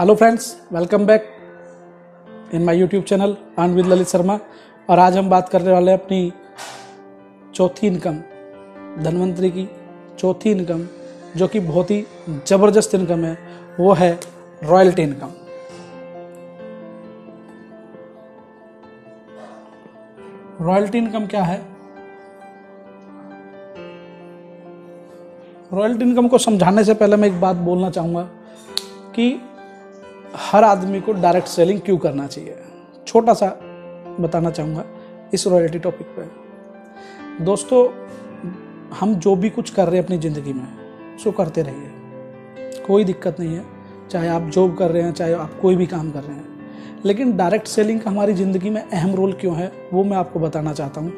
Hello friends welcome back in my YouTube channel on with Lalit Sharma और आज हम बात करने वाले हैं अपनी चौथी इनकम धनवंतरी की चौथी इनकम जो कि बहुत ही ज़बरदस्त इनकम है, वो है रॉयल्टी इनकम रॉयल्टी इनकम क्या है? रॉयल्टी इनकम को समझाने से पहले मैं एक बात बोलना चाहूँगा कि हर आदमी को डायरेक्ट सेलिंग क्यों करना चाहिए? छोटा सा बताना चाहूँगा इस रॉयल्टी टॉपिक पे। दोस्तों, हम जो भी कुछ कर रहे हैं अपनी ज़िंदगी में, सो करते रहिए। कोई दिक्कत नहीं है, चाहे आप जॉब कर रहे हैं, चाहे आप कोई भी काम कर रहे हैं। लेकिन डायरेक्ट सेलिंग का हमारी ज़िंदगी में अहम रोल क्यों है, वो मैं आपको बताना चाहता हूँ।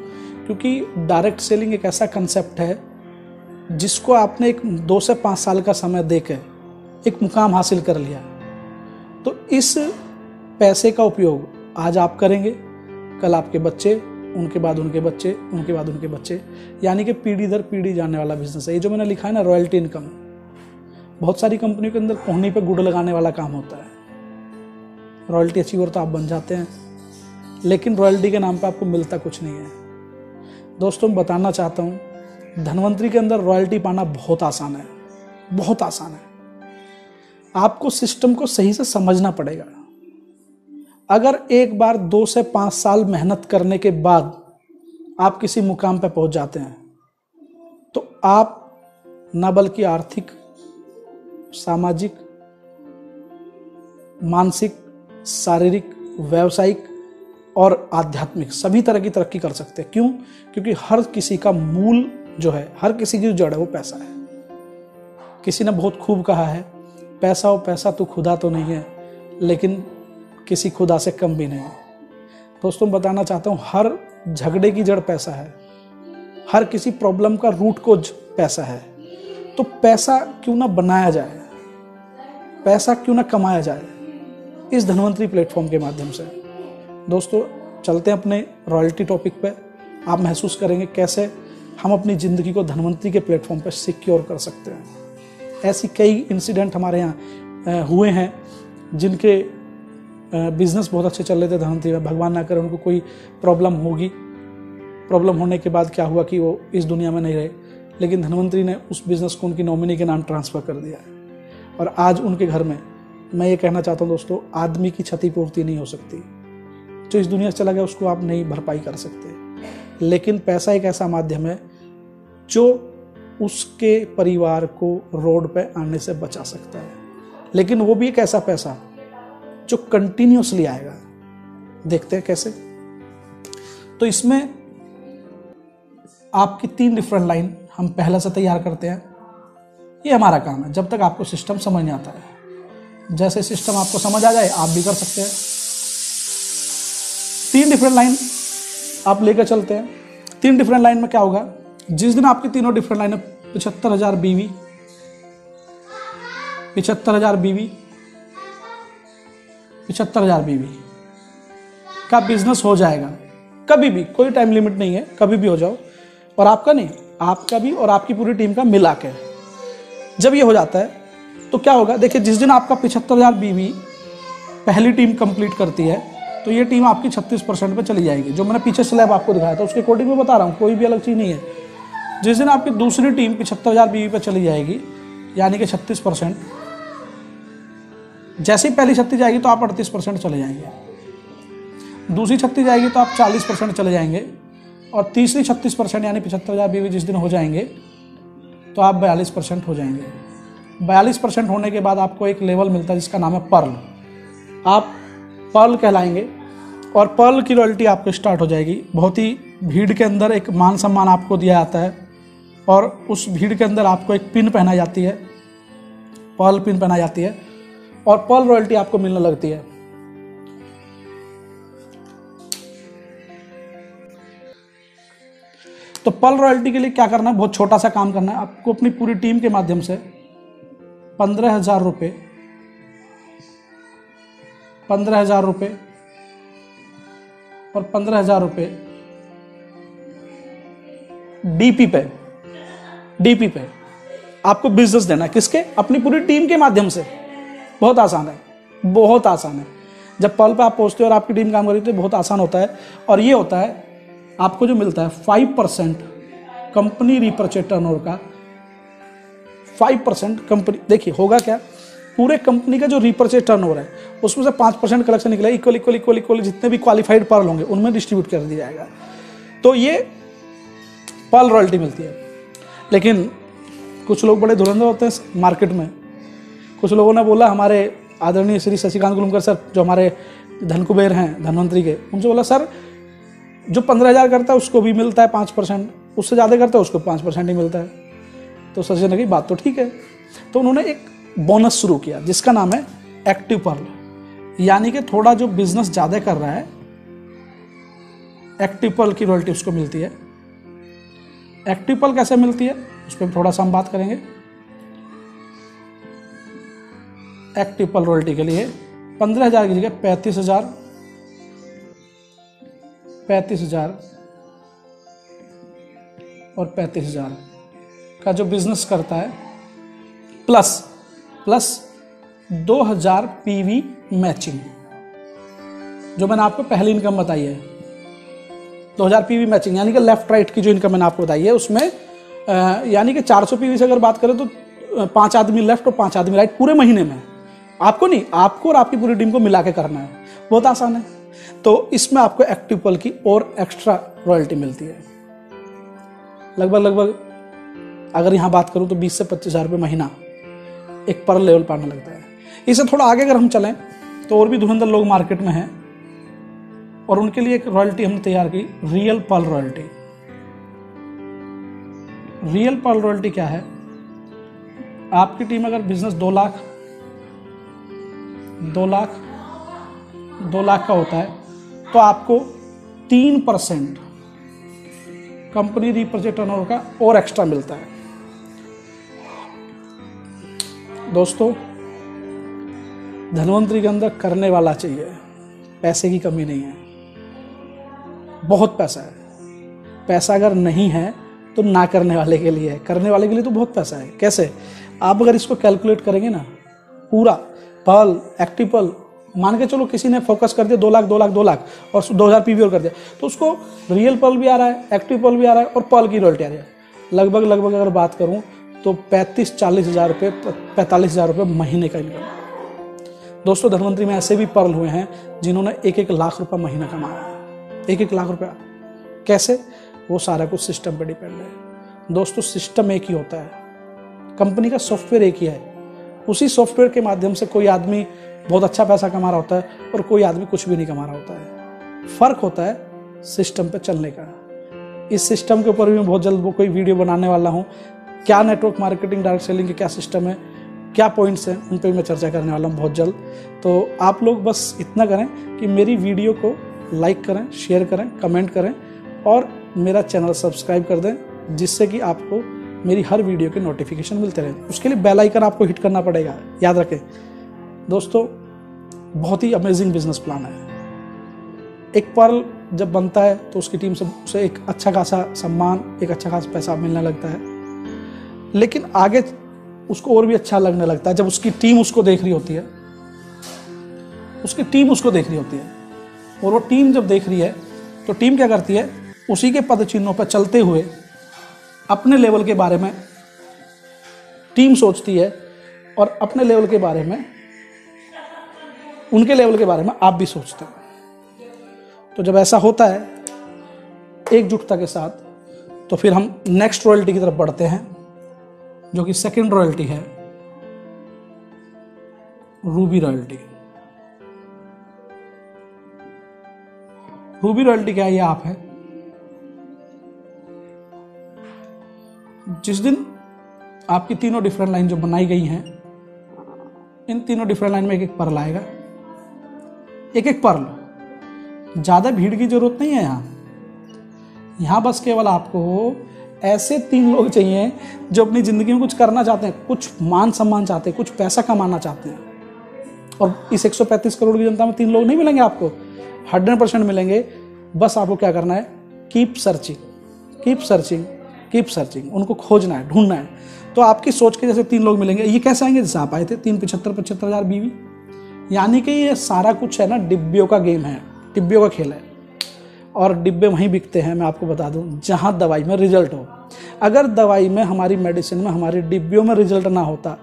क्योंकि डायरेक्ट सेलिंग एक ऐसा कंसेप्ट है, जिसको आपने एक दो से पाँच साल का समय देकर एक मुकाम हासिल कर लिया। तो इस पैसे का उपयोग आज आप करेंगे। कल आपके बच्चे, उनके बाद उनके बच्चे, उनके बाद उनके बच्चे। यानी कि पीढ़ी दर पीढ़ी जाने वाला बिज़नेस है। ये जो मैंने लिखा है ना रॉयल्टी इनकम बहुत सारी कंपनियों के अंदर कोहनी पे गुड़ लगाने वाला काम होता है। रॉयल्टी अचीवर तो आप बन जाते हैं। लेकिन रॉयल्टी के नाम पर आपको मिलता कुछ नहीं है। दोस्तों, मैं बताना चाहता हूँ, धनवंतरी के अंदर रॉयल्टी पाना बहुत आसान है। बहुत आसान है। आपको सिस्टम को सही से समझना पड़ेगा। अगर एक बार दो से पाँच साल मेहनत करने के बाद आप किसी मुकाम पर पहुँच जाते हैं तो आप न बल्कि आर्थिक, सामाजिक, मानसिक, शारीरिक, व्यावसायिक और आध्यात्मिक सभी तरह की तरक्की कर सकते हैं। क्यों? क्योंकि हर किसी का मूल जो है, हर किसी की जो जड़ है वो पैसा है। किसी ने बहुत खूब कहा है पैसा हो, पैसा तो खुदा तो नहीं है, लेकिन किसी खुदा से कम भी नहीं। दोस्तों बताना चाहता हूँ, हर झगड़े की जड़ पैसा है, हर किसी प्रॉब्लम का रूट को पैसा है। तो पैसा क्यों ना बनाया जाए, पैसा क्यों ना कमाया जाए, इस धनवंतरी प्लेटफॉर्म के माध्यम से। दोस्तों, चलते हैं अपने रॉयल्टी टॉपिक पे, आप महसूस करेंगे कैसे हम अपनी ज़िंदगी को धनवंतरी के प्लेटफॉर्म पर सिक्योर कर सकते हैं। ऐसी कई इंसिडेंट हमारे यहाँ हुए हैं, जिनके बिज़नेस बहुत अच्छे चल रहे थे धनवंतरी में भगवान ना करे उनको कोई प्रॉब्लम होगी। प्रॉब्लम होने के बाद क्या हुआ कि वो इस दुनिया में नहीं रहे, लेकिन धनवंतरी ने उस बिज़नेस को उनकी नॉमिनी के नाम ट्रांसफ़र कर दिया है। और आज उनके घर में, मैं ये कहना चाहता हूँ दोस्तों, आदमी की क्षतिपूर्ति नहीं हो सकती। जो इस दुनिया से चला गया, उसको आप नहीं भरपाई कर सकते। लेकिन पैसा एक ऐसा माध्यम है, जो उसके परिवार को रोड पे आने से बचा सकता है। लेकिन वो भी एक ऐसा पैसा जो कंटिन्यूसली आएगा। देखते हैं कैसे। तो इसमें आपकी तीन डिफरेंट लाइन हम पहले से तैयार करते हैं। ये हमारा काम है। जब तक आपको सिस्टम समझ नहीं आता है। जैसे सिस्टम आपको समझ आ जाए, आप भी कर सकते हैं। तीन डिफरेंट लाइन आप लेकर चलते हैं। तीन डिफरेंट लाइन में क्या होगा? जिस दिन आपकी तीनों डिफरेंट लाइन पिछहत्तर हज़ार बीवी। पिछहत्तर हज़ार बीवी। पिछहत्तर हज़ार बीवी। का बिज़नेस हो जाएगा। कभी भी, कोई टाइम लिमिट नहीं है, कभी भी हो जाओ। और आपका नहीं, आपका भी और आपकी पूरी टीम का मिला के। जब ये हो जाता है तो क्या होगा? देखिए, जिस दिन आपका पिछहत्तर हज़ार बीवी पहली टीम कंप्लीट करती है तो ये टीम आपकी 36 परसेंट पर चली जाएगी। जो मैंने पीछे स्लैब आपको दिखाया था, उसके अकॉर्डिंग में बता रहा हूँ, कोई भी अलग चीज़ नहीं है। जिस दिन आपकी दूसरी टीम पिछहत्तर हज़ार बीवी पर चली जाएगी, यानी कि छत्तीस परसेंट, जैसे ही पहली छत्तीस जाएगी तो आप अड़तीस परसेंट चले जाएँगे। दूसरी छत्तीस जाएगी तो आप चालीस परसेंट चले जाएँगे और तीसरी छत्तीस परसेंट, यानी पिछहत्तर हज़ार बीवी जिस दिन हो जाएँगे तो आप बयालीस परसेंट हो जाएँगे। बयालीस परसेंट होने के बाद आपको एक लेवल मिलता है जिसका नाम है पर्ल। आप पर्ल कहलाएँगे और पर्ल की रॉयल्टी आपको स्टार्ट हो जाएगी। बहुत ही भीड़ के अंदर एक मान सम्मान आपको दिया जाता है। और उस भीड़ के अंदर आपको एक पिन पहनाई जाती है। पर्ल पिन पहनाई जाती है और पर्ल रॉयल्टी आपको मिलने लगती है। तो पल रॉयल्टी के लिए क्या करना है? बहुत छोटा सा काम करना है। आपको अपनी पूरी टीम के माध्यम से पंद्रह हज़ार रुपये पंद्रह हज़ार रुपये और पंद्रह हज़ार रुपये डीपी पे डीपी पे। आपको बिज़नेस देना किसके? अपनी पूरी टीम के माध्यम से। बहुत आसान है। बहुत आसान है। जब पल पे आप पहुँचते हो और आपकी टीम काम कर रही है तो बहुत आसान होता है। और ये होता है, आपको जो मिलता है five percent company repurchase turnover का। फाइव परसेंट कंपनी देखिए, होगा क्या? पूरे कंपनी का जो रिपर्चेज टर्नओवर है, उसमें से पाँच परसेंट कलेक्शन निकला इक्वल इक्वल इक्वल इक्वल जितने भी क्वालिफाइड पर्ल होंगे उनमें डिस्ट्रीब्यूट कर दिया जाएगा। तो ये पर्ल रॉयल्टी मिलती है। लेकिन कुछ लोग बड़े धुरंधर होते हैं मार्केट में। कुछ लोगों ने बोला, हमारे आदरणीय श्री शशिकांत गुलमकर सर, जो हमारे धन कुबेर हैं, धनवंतरी के, उनसे बोला, सर, जो पंद्रह हज़ार करता है, उसको भी मिलता है पाँच परसेंट। उससे ज़्यादा करता है, उसको पाँच परसेंट ही मिलता है। तो सचिन ने कही बात तो ठीक है। तो उन्होंने एक बोनस शुरू किया, जिसका नाम है एक्टिव पर्ल यानी कि थोड़ा जो बिज़नेस ज़्यादा कर रहा है एक्टिव पर्ल की रॉयल्टी उसको मिलती है। एक्टिव पर्ल कैसे मिलती है, उस पर थोड़ा सा हम बात करेंगे। एक्टिव पर्ल रॉयल्टी के लिए पंद्रह हज़ार की जगह पैंतीस हज़ार पैंतीस हज़ार और पैंतीस हज़ार का जो बिज़नेस करता है प्लस प्लस 2000 पीवी मैचिंग जो मैंने आपको पहली इनकम बताई है 2000 पीवी मैचिंग, यानी कि लेफ़्ट राइट की जो इनकम मैंने आपको बताई है, उसमें यानी कि 400 पीवी से अगर बात करें तो पाँच आदमी लेफ़्ट और पाँच आदमी राइट पूरे महीने में। आपको नहीं, आपको और आपकी पूरी टीम को मिला के करना है। बहुत आसान है। तो इसमें आपको एक्टिव पल की और एक्स्ट्रा रॉयल्टी मिलती है। लगभग लगभग, अगर यहाँ बात करूँ तो बीस से पच्चीस हज़ार रुपये महीना एक पर लेवल पर लगता है। इससे थोड़ा आगे अगर हम चलें तो और भी धुरंधर लोग मार्केट में हैं। और उनके लिए एक रॉयल्टी हमने तैयार की, रियल पल रॉयल्टी। रियल पल रॉयल्टी क्या है? आपकी टीम अगर बिज़नेस दो लाख दो लाख दो लाख का होता है तो आपको तीन परसेंट कंपनी रिप्रेजेंट टर्नओवर का और एक्स्ट्रा मिलता है। दोस्तों, धनवंतरी के अंदर करने वाला चाहिए, पैसे की कमी नहीं है। बहुत पैसा है। पैसा अगर नहीं है तो ना करने वाले के लिए है। करने वाले के लिए तो बहुत पैसा है। कैसे? आप अगर इसको कैलकुलेट करेंगे ना, पूरा, पल एक्टिव पल, मान के चलो किसी ने फोकस कर दिया दो लाख दो लाख दो लाख, और दो हज़ार पी कर दिया तो उसको रियल पल भी आ रहा है एक्टिव पल भी आ रहा है, और पल की रॉयल्टी आ रही है। लगभग लगभग अगर बात करूँ तो पैंतीस, चालीस हज़ार रुपये, पैंतालीस हज़ार रुपये महीने का इनकम दोस्तों, धनवंतरी में ऐसे भी पर्ल हुए हैं जिन्होंने एक एक लाख रुपया महीना कमाया एक एक लाख रुपया। कैसे? वो सारा कुछ सिस्टम पर डिपेंड है। दोस्तों सिस्टम एक ही होता है। कंपनी का सॉफ्टवेयर एक ही है। उसी सॉफ्टवेयर के माध्यम से कोई आदमी बहुत अच्छा पैसा कमा रहा होता है और कोई आदमी कुछ भी नहीं कमा रहा होता है। फ़र्क होता है सिस्टम पे चलने का। इस सिस्टम के ऊपर भी मैं बहुत जल्द वो कोई वीडियो बनाने वाला हूँ। क्या नेटवर्क मार्केटिंग डायरेक्ट सेलिंग के क्या सिस्टम है? क्या पॉइंट्स हैं? उन पर मैं चर्चा करने वाला हूँ बहुत जल्द। तो आप लोग बस इतना करें कि मेरी वीडियो को लाइक करें, शेयर करें, कमेंट करें और मेरा चैनल सब्सक्राइब कर दें, जिससे कि आपको मेरी हर वीडियो के नोटिफिकेशन मिलते रहे। उसके लिए बेल आइकन आपको हिट करना पड़ेगा, याद रखें। दोस्तों, बहुत ही अमेजिंग बिज़नेस प्लान है। एक पर्ल जब बनता है तो उसकी टीम से उसे एक अच्छा खासा सम्मान, एक अच्छा खासा पैसा मिलने लगता है। लेकिन आगे उसको और भी अच्छा लगने लगता है, जब उसकी टीम उसको देख रही होती है। उसकी टीम उसको देख रही होती है। और वो टीम जब देख रही है तो टीम क्या करती है? उसी के पद चिन्हों पर चलते हुए अपने लेवल के बारे में टीम सोचती है और अपने लेवल के बारे में, उनके लेवल के बारे में आप भी सोचते हैं। तो जब ऐसा होता है, एकजुटता के साथ तो फिर हम नेक्स्ट रॉयल्टी की तरफ़ बढ़ते हैं, जो कि सेकेंड रॉयल्टी है रूबी रॉयल्टी रूबी रॉयल्टी क्या ये आप है? जिस दिन आपकी तीनों डिफरेंट लाइन जो बनाई गई हैं, इन तीनों डिफरेंट लाइन में एक एक पर्ल आएगा। एक एक पर्ल। ज़्यादा भीड़ की ज़रूरत नहीं है यहाँ। यहाँ बस केवल आपको ऐसे तीन लोग चाहिए जो अपनी ज़िंदगी में कुछ करना चाहते हैं, कुछ मान सम्मान चाहते हैं, कुछ पैसा कमाना चाहते हैं। और इस 135 करोड़ की जनता में तीन लोग नहीं मिलेंगे आपको। हंड्रेड परसेंट मिलेंगे। बस आपको क्या करना है? Keep searching keep searching keep searching उनको खोजना है, ढूंढना है। तो आपकी सोच के जैसे तीन लोग मिलेंगे। ये कैसे आएँगे? जैसे आप आए थे, तीन पचहत्तर पचहत्तर हज़ार बीवी। यानी कि ये सारा कुछ है ना, डिब्बियों का गेम है, डिब्बियों का खेल है। और डिब्बे वहीं बिकते हैं, मैं आपको बता दूँ, जहाँ दवाई में रिज़ल्ट हो। अगर दवाई में हमारी मेडिसिन में, हमारी डिब्बियों में रिज़ल्ट ना होता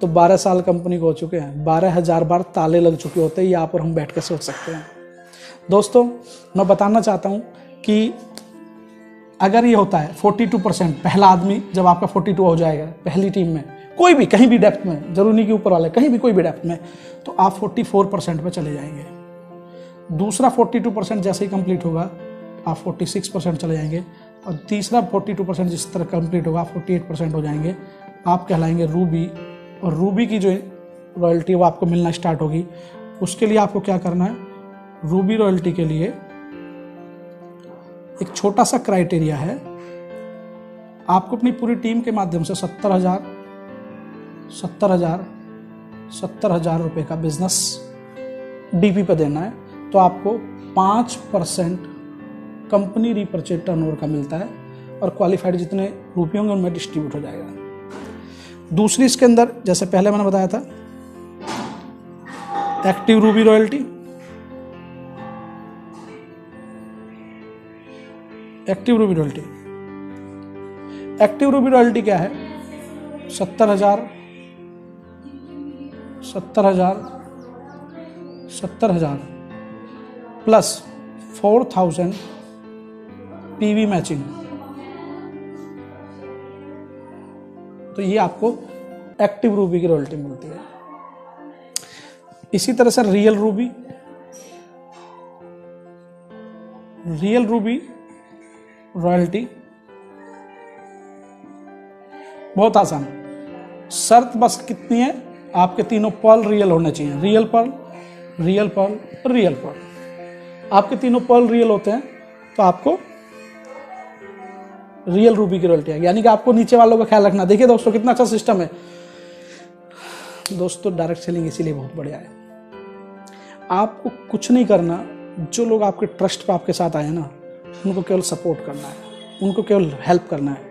तो 12 साल कंपनी को हो चुके हैं। बारह हज़ार बार ताले लग चुके होते हैं यहाँ पर हम बैठ के सोच सकते हैं। दोस्तों, मैं बताना चाहता हूँ कि अगर ये होता है 42 परसेंट पहला आदमी जब आपका 42 हो जाएगा, पहली टीम में, कोई भी, कहीं भी डेप्थ में, ज़रूरी नहीं कि ऊपर वाले, कहीं भी कोई भी डेप्थ में तो आप 44 परसेंट पे चले जाएँगे। दूसरा 42 परसेंट जैसे ही कंप्लीट होगा, आप 46 परसेंट चले जाएँगे और तीसरा 42 परसेंट जिस तरह कंप्लीट होगा 48 परसेंट हो जाएँगे। आप कहलाएँगे रूबी और रूबी की जो रॉयल्टी वो आपको मिलना स्टार्ट होगी। उसके लिए आपको क्या करना है रूबी रॉयल्टी के लिए एक छोटा सा क्राइटेरिया है। आपको अपनी पूरी टीम के माध्यम से सत्तर हज़ार सत्तर हज़ार सत्तर हज़ार रुपये का बिज़नेस डीपी पे देना है। तो आपको पाँच परसेंट कंपनी रिपर्चेज टर्नओवर का मिलता है और क्वालिफाइड जितने रुपये होंगे उनमें डिस्ट्रीब्यूट हो जाएगा। दूसरी इसके अंदर, जैसे पहले मैंने बताया था active ruby royalty active ruby royalty. Active ruby royalty क्या है? सत्तर हज़ार सत्तर हज़ार सत्तर हज़ार plus four thousand PV matching तो ये आपको एक्टिव रूबी की रॉयल्टी मिलती है। इसी तरह से real ruby. Real ruby royalty? बहुत आसान। शर्त बस कितनी है? आपके तीनों पर्ल रियल होने चाहिए। Real pearl real pearl real pearl आपके तीनों पर्ल रियल होते हैं तो आपको रियल रूबी की रॉयल्टी आएगी। यानी कि आपको नीचे वालों का ख्याल रखना। देखिए दोस्तों, कितना अच्छा सिस्टम है। दोस्तों डायरेक्ट सेलिंग इसीलिए बहुत बढ़िया है। आपको कुछ नहीं करना। जो लोग आपके ट्रस्ट पर आपके साथ आए ना उनको केवल सपोर्ट करना है, उनको केवल हेल्प करना है।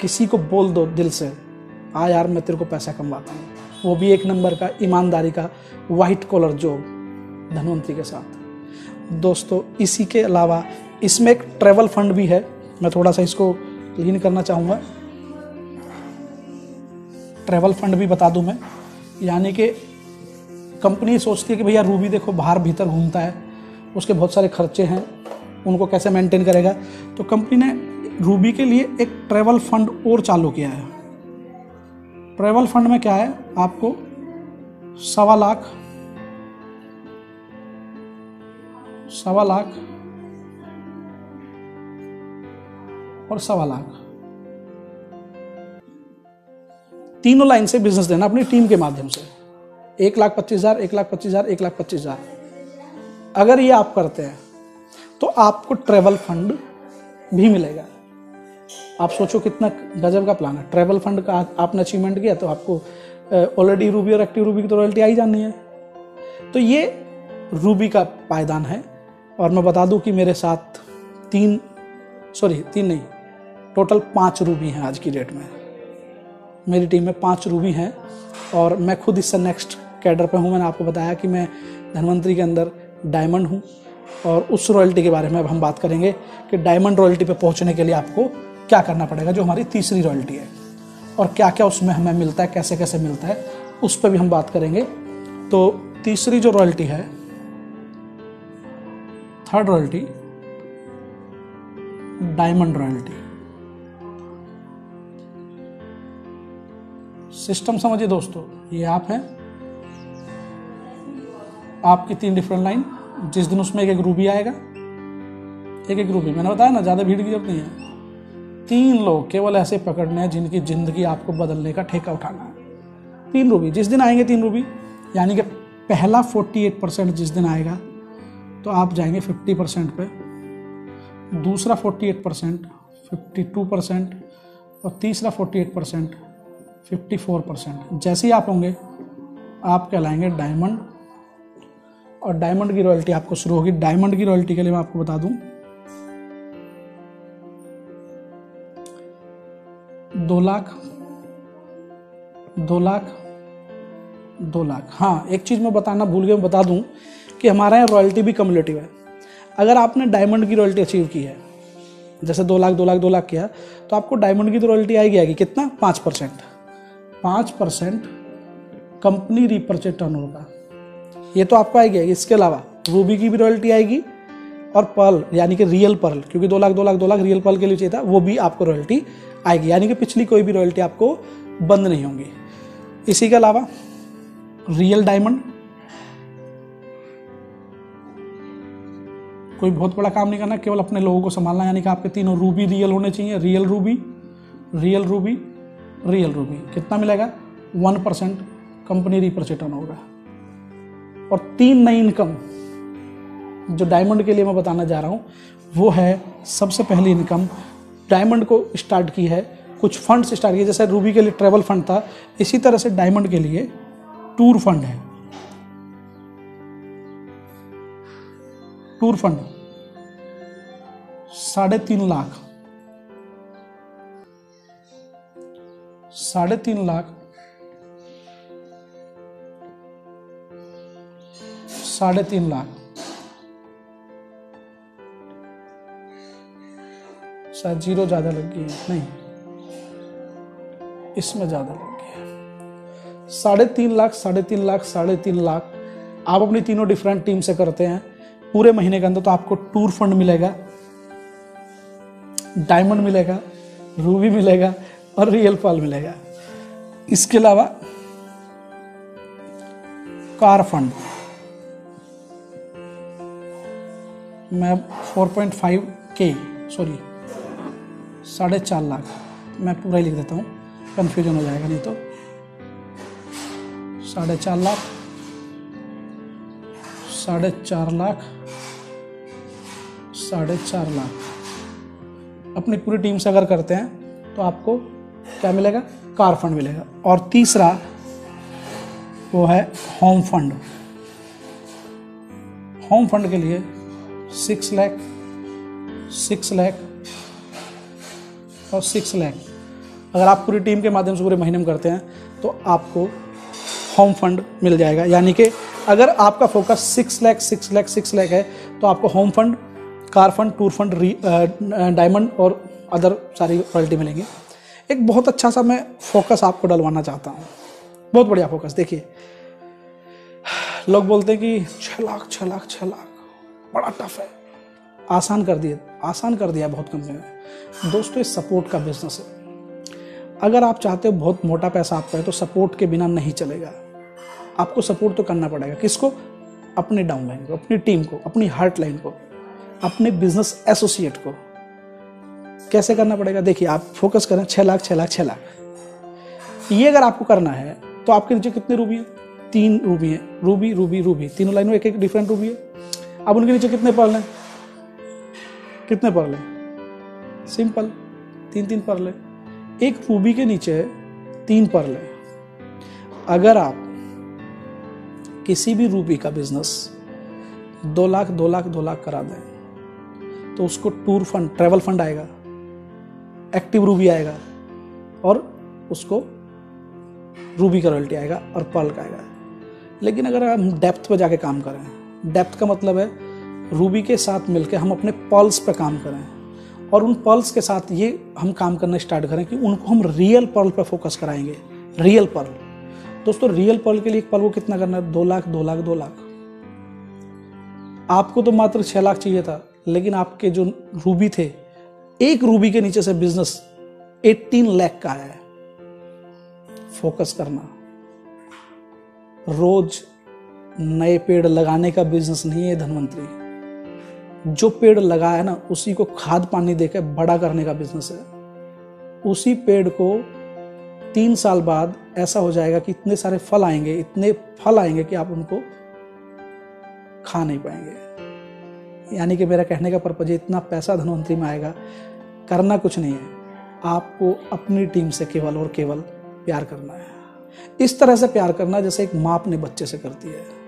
किसी को बोल दो दिल से आ यार, मैं तेरे को पैसा कमवाता हूँ। वो भी एक नंबर का, ईमानदारी का वाइट कॉलर जॉब धनवंतरी के साथ। दोस्तों, इसी के अलावा इसमें एक ट्रेवल फंड भी है। मैं थोड़ा सा इसको क्लीन करना चाहूँगा। ट्रेवल फंड भी बता दूँ मैं। यानी कि कंपनी सोचती है कि भैया रूबी देखो बाहर भीतर घूमता है, उसके बहुत सारे खर्चे हैं। उनको कैसे मेंटेन करेगा? तो कंपनी ने रूबी के लिए एक ट्रेवल फंड और चालू किया है। ट्रेवल फंड में क्या है? आपको सवा लाख सवा लाख और सवा लाख। तीनों लाइन से बिज़नेस देना अपनी टीम के माध्यम से। एक लाख पच्चीस हज़ार, एक लाख पच्चीस हज़ार, एक लाख पच्चीस हज़ार। अगर ये आप करते हैं तो आपको ट्रेवल फंड भी मिलेगा। आप सोचो कितना गजब का प्लान है। ट्रेवल फंड का आपने अचीवमेंट किया तो आपको ऑलरेडी रूबी और एक्टिव रूबी की तो रॉयल्टी आई जानी है। तो ये रूबी का पायदान है। और मैं बता दूँ कि मेरे साथ तीन सॉरी तीन नहीं टोटल पाँच रूबी हैं आज की डेट में। मेरी टीम में पाँच रूबी हैं और मैं खुद इससे नेक्स्ट कैडर पे हूँ। मैंने आपको बताया कि मैं धनवंतरी के अंदर डायमंड हूँ। और उस रॉयल्टी के बारे में अब हम बात करेंगे कि डायमंड रॉयल्टी पे पहुँचने के लिए आपको क्या करना पड़ेगा, जो हमारी तीसरी रॉयल्टी है। और क्या क्या उसमें हमें मिलता है कैसे कैसे मिलता है, उस पर भी हम बात करेंगे। तो तीसरी जो रॉयल्टी है third royalty diamond royalty system समझिए दोस्तों, ये आप हैं। आपकी तीन डिफरेंट लाइन जिस दिन उसमें एक एक रूबी आएगा एक एक रूबी। मैंने बताया ना, ज़्यादा भीड़ की ज़रूरत नहीं है। तीन लोग केवल ऐसे पकड़ने हैं जिनकी ज़िंदगी आपको बदलने का ठेका उठाना है। तीन रूबी। जिस दिन आएँगे तीन रूबी, यानी कि पहला 48 परसेंट जिस दिन आएगा तो आप जाएँगे 50 परसेंट पे। दूसरा 48 परसेंट फिफ्टी टू परसेंट और तीसरा 48 परसेंट फिफ्टी फोर परसेंट जैसे ही आप होंगे, आप कहलाएँगे डायमंड और डायमंड की रॉयल्टी आपको शुरू होगी। डायमंड की रॉयल्टी के लिए मैं आपको बता दूँ। दो लाख दो लाख दो लाख। हाँ एक चीज़ मैं बताना भूल गया बता दूँ कि हमारे यहाँ रॉयल्टी भी कम्युलेटिव है। अगर आपने डायमंड की रॉयल्टी अचीव की है, जैसे दो लाख दो लाख दो लाख किया तो आपको डायमंड की तो रॉयल्टी आएगी आएगी कितना? पाँच परसेंट। पाँच परसेंट कंपनी रिपर्चेज टर्न का। ये तो आपको आएगी इसके अलावा रूबी की भी रॉयल्टी आएगी और पर्ल यानी कि रियल पर्ल क्योंकि दो लाख दो लाख दो लाख रियल पर्ल के लिए चाहिए था, वो भी आपको रॉयल्टी आएगी, यानी कि पिछली कोई भी रॉयल्टी आपको बंद नहीं होंगी। इसी के अलावा रियल डायमंड कोई बहुत बड़ा काम नहीं करना, केवल अपने लोगों को संभालना, यानी कि आपके तीनों रूबी रियल होने चाहिए real ruby real ruby real ruby. कितना मिलेगा? One percent company repurchase turn होगा। और तीन नई इनकम जो डायमंड के लिए मैं बताना जा रहा हूँ, वो है सबसे पहली इनकम। डायमंड को स्टार्ट की है, कुछ फंड्स स्टार्ट किए, जैसे रूबी के लिए ट्रेवल फंड था, इसी तरह से डायमंड के लिए टूर फंड है। टूर फंड, साढ़े तीन लाख, साढ़े तीन लाख साढ़े तीन लाख। शायद ज़ीरो ज़्यादा लग गई है। नहीं, इसमें ज़्यादा लग है। साढ़े तीन लाख साढ़े तीन लाख साढ़े तीन लाख। आप अपनी तीनों डिफरेंट टीम से करते हैं। पूरे महीने के अंदर तो आपको टूर फंड मिलेगा। डायमंड मिलेगा रूबी मिलेगा और रियल फॉल मिलेगा। इसके अलावा कार फंड मैं 4.5 के सॉरी साढ़े चार लाख, मैं पूरा ही लिख देता हूँ। कन्फ्यूज़न हो जाएगा, नहीं तो। साढ़े चार लाख, साढ़े चार लाख, साढ़े चार लाख। अपनी पूरी टीम से अगर करते हैं तो आपको क्या मिलेगा? कार फंड मिलेगा। और तीसरा, वो है होम फंड। होम फंड के लिए सिक्स लैख सिक्स लैख और सिक्स लैख। अगर आप पूरी टीम के माध्यम से पूरे महीने में करते हैं तो आपको होम फंड मिल जाएगा। यानी कि अगर आपका focus six lakh six lakh six lakh है तो आपको home fund, car fund, tour fund diamond और अदर सारी रॉयल्टी मिलेंगी। एक बहुत अच्छा सा मैं फोकस आपको डलवाना चाहता हूँ। बहुत बढ़िया फोकस। देखिए, लोग बोलते हैं कि छः लाख छः लाख छः लाख। बड़ा टफ है। आसान कर दिया, आसान कर दिया बहुत कंपनी ने। दोस्तों ये सपोर्ट का बिज़नेस है। अगर आप चाहते हो बहुत मोटा पैसा आपका है तो सपोर्ट के बिना नहीं चलेगा। आपको सपोर्ट तो करना पड़ेगा। किसको? अपने डाउन लाइन को, अपनी टीम को, अपनी हार्ट लाइन को, अपने बिज़नेस एसोसिएट को। कैसे करना पड़ेगा? देखिए, आप फोकस करें, छह लाख छः लाख, छह लाख। ये अगर आपको करना है तो आपके नीचे कितने रूबी है? तीन रूबी है। रूबी रूबी रूबी तीनों लाइनों एक एक डिफरेंट रूबी है। अब उनके नीचे कितने पर्ल हैं? कितने पर्ल हैं? सिंपल, तीन तीन पर्ल है। एक रूबी के नीचे तीन पर्ल है। अगर आप किसी भी रूबी का बिज़नेस दो लाख दो लाख दो लाख करा दें तो उसको टूर फंड ट्रेवल फंड आएगा एक्टिव रूबी आएगा, और उसको रूबी का रॉयल्टी आएगा और पर्ल का आएगा। लेकिन अगर हम डेप्थ पर जाके काम करें डेप्थ का मतलब है रूबी के साथ मिलकर हम अपने पल्स पर काम करें। और उन पल्स के साथ ये हम काम करना स्टार्ट करें कि उनको हम रियल पर्ल पर फोकस कराएँगे। रियल पर्ल दोस्तों, रियल पर्ल के लिए एक पर्ल को कितना करना है? दो लाख दो लाख दो लाख। आपको तो मात्र छह लाख चाहिए था, लेकिन आपके जो रूबी थे, एक रूबी के नीचे से बिज़नेस 18 लाख का है। फोकस करना। रोज नए पेड़ लगाने का बिज़नेस नहीं है धनवंतरी। जो पेड़ लगाया है ना, उसी को खाद पानी देकर बड़ा करने का बिज़नेस है। उसी पेड़ को तीन साल बाद ऐसा हो जाएगा कि इतने सारे फल आएँगे, इतने फल आएँगे कि आप उनको खा नहीं पाएँगे। यानी कि मेरा कहने का पर्पज इतना पैसा धनवंतरी में आएगा, करना कुछ नहीं है। आपको अपनी टीम से केवल और केवल प्यार करना है। इस तरह से प्यार करना जैसे एक माँ अपने बच्चे से करती है।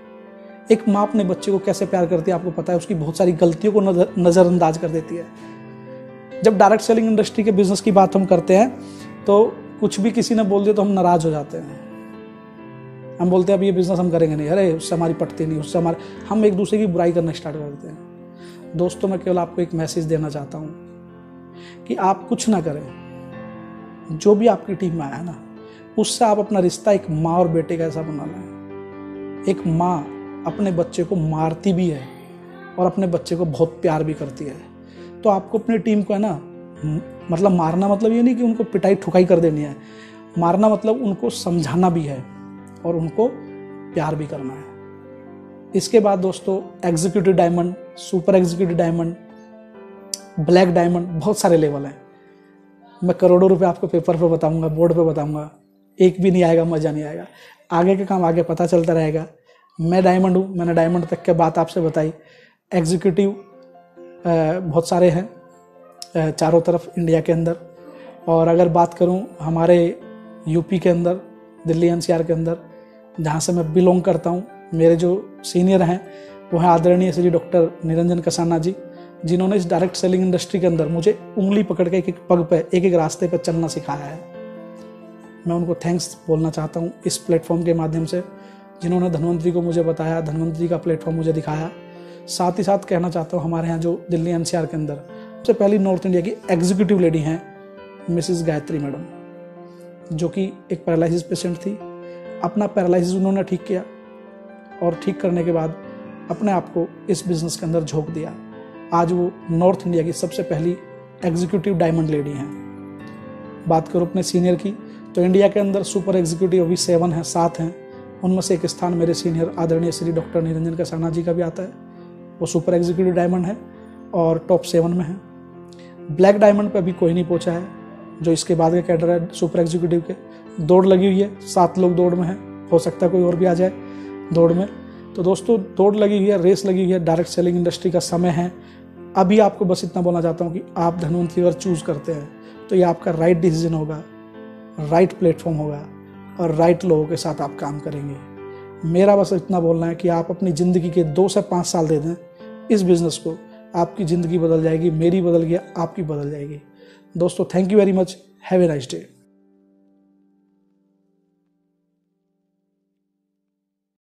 एक माँ अपने बच्चे को कैसे प्यार करती है, आपको पता है, उसकी बहुत सारी गलतियों को नज़रअंदाज कर देती है। जब डायरेक्ट सेलिंग इंडस्ट्री के बिज़नेस की बात हम करते हैं तो कुछ भी किसी ने बोल दिया तो हम नाराज़ हो जाते हैं। हम बोलते हैं, अब ये बिज़नेस हम करेंगे नहीं। अरे, उससे हमारी पटती नहीं, उससे हमारे हम एक दूसरे की बुराई करना स्टार्ट कर देते हैं। दोस्तों, मैं केवल आपको एक मैसेज देना चाहता हूँ कि आप कुछ ना करें। जो भी आपकी टीम में आया ना, उससे आप अपना रिश्ता एक माँ और बेटे का ऐसा बना लें। एक माँ अपने बच्चे को मारती भी है और अपने बच्चे को बहुत प्यार भी करती है। तो आपको अपनी टीम को है ना मतलब मारना मतलब ये नहीं कि उनको पिटाई ठुकाई कर देनी है। मारना मतलब उनको समझाना भी है और उनको प्यार भी करना है। इसके बाद दोस्तों executive diamond super executive diamond black diamond बहुत सारे लेवल हैं। मैं करोड़ों रुपए आपको पेपर पे बताऊँगा बोर्ड पे बताऊँगा। एक भी नहीं आएगा, मज़ा नहीं आएगा। आगे का काम आगे पता चलता रहेगा। मैं डायमंड हूँ, मैंने डायमंड तक के बात आपसे बताई? एग्जीक्यूटिव बहुत सारे हैं चारों तरफ़ इंडिया के अंदर। और अगर बात करूँ हमारे यूपी के अंदर, दिल्ली एनसीआर के अंदर, जहाँ से मैं बिलोंग करता हूँ, मेरे जो सीनियर हैं, वो हैं आदरणीय श्री डॉक्टर निरंजन कसाना जी, जिन्होंने इस डायरेक्ट सेलिंग इंडस्ट्री के अंदर मुझे उंगली पकड़ के एक एक पग पे, एक एक रास्ते पर चलना सिखाया है। मैं उनको थैंक्स बोलना चाहता हूँ इस प्लेटफॉर्म के माध्यम से। जिन्होंने धनवंतरी को मुझे बताया, धनवंतरी का प्लेटफॉर्म मुझे दिखाया। साथ ही साथ कहना चाहता हूँ, हमारे यहाँ जो दिल्ली एनसीआर के अंदर सबसे पहली नॉर्थ इंडिया की एग्जीक्यूटिव लेडी हैं मिसिस गायत्री मैडम, जो कि एक पैरालिसिस पेशेंट थी। अपना पैरालिसिस उन्होंने ठीक किया और ठीक करने के बाद अपने आप को इस बिज़नेस के अंदर झोंक दिया। आज वो नॉर्थ इंडिया की सबसे पहली एग्जीक्यूटिव डायमंड लेडी हैं। बात करो अपने सीनियर की तो इंडिया के अंदर सुपर एग्जीक्यूटिव अभी सेवन हैं, सात हैं। उनमें से एक स्थान मेरे सीनियर आदरणीय श्री डॉक्टर निरंजन कसाना जी का भी आता है। वो सुपर एग्जीक्यूटिव डायमंड है और टॉप सेवन में है। ब्लैक डायमंड पे अभी कोई नहीं पहुँचा है, जो इसके बाद के कैडर है सुपर एग्जीक्यूटिव के। दौड़ लगी हुई है, सात लोग दौड़ में है, हो सकता है कोई और भी आ जाए दौड़ में। तो दोस्तों, दौड़ लगी हुई है, रेस लगी हुई है, डायरेक्ट सेलिंग इंडस्ट्री का समय है। अभी आपको बस इतना बोलना चाहता हूँ कि आप धनवंतरी अगर चूज़ करते हैं तो ये आपका राइट डिसीज़न होगा, राइट प्लेटफॉर्म होगा। और राइट लोगों के साथ आप काम करेंगे। मेरा बस इतना बोलना है कि आप अपनी ज़िंदगी के दो से पाँच साल दे दें। इस बिज़नेस को आपकी ज़िंदगी बदल जाएगी, मेरी बदल गया आपकी बदल जाएगी। दोस्तों thank you very much have a nice day